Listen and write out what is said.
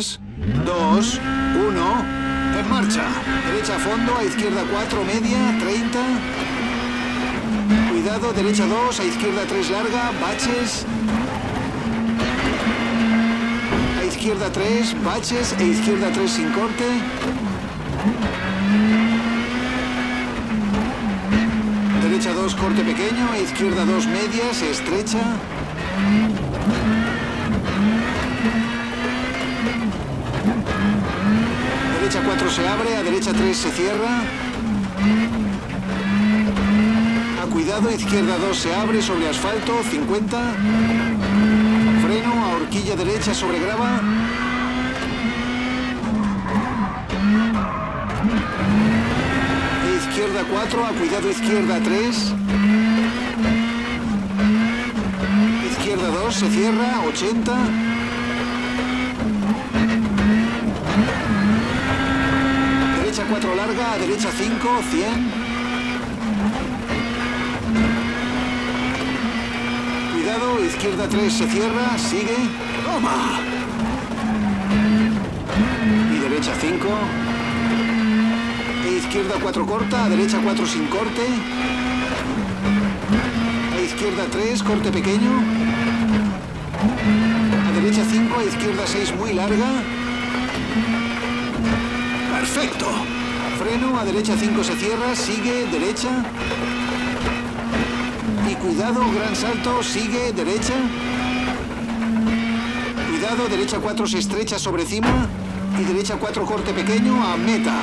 3, 2, 1. En marcha. Derecha a fondo, a izquierda 4, media, 30. Cuidado, derecha 2, a izquierda 3 larga, baches. A izquierda 3, baches e izquierda 3 sin corte. Derecha 2, corte pequeño, a izquierda 2, medias, estrecha. Se abre, a derecha 3 se cierra. A cuidado, izquierda 2 se abre sobre asfalto, 50. Freno, a horquilla derecha sobre grava. Izquierda 4, a cuidado izquierda 3. Izquierda 2 se cierra, 80. Derecha 4 larga, a derecha 5, 100. Cuidado, izquierda 3 se cierra, sigue. ¡Toma! Y derecha 5. E izquierda 4 corta, a derecha 4 sin corte. A izquierda 3, corte pequeño. A derecha 5, a izquierda 6 muy larga. Perfecto. Freno, a derecha 5 se cierra, sigue, derecha. Y cuidado, gran salto, sigue, derecha. Cuidado, derecha 4 se estrecha sobre cima. Y derecha 4 corte pequeño a meta.